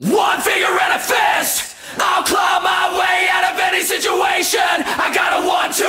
One finger and a fist. I'll claw my way out of any situation. I got a one-two.